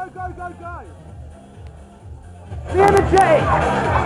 go, go, go, go! The energy!